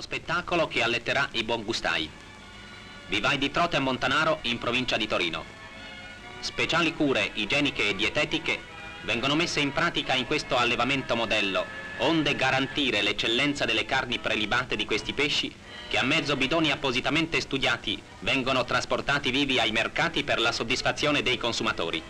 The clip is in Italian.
spettacolo che alletterà i buongustai. Vivai di Trote a Montanaro in provincia di Torino. Speciali cure igieniche e dietetiche vengono messe in pratica in questo allevamento modello, onde garantire l'eccellenza delle carni prelibate di questi pesci che a mezzo bidoni appositamente studiati vengono trasportati vivi ai mercati per la soddisfazione dei consumatori.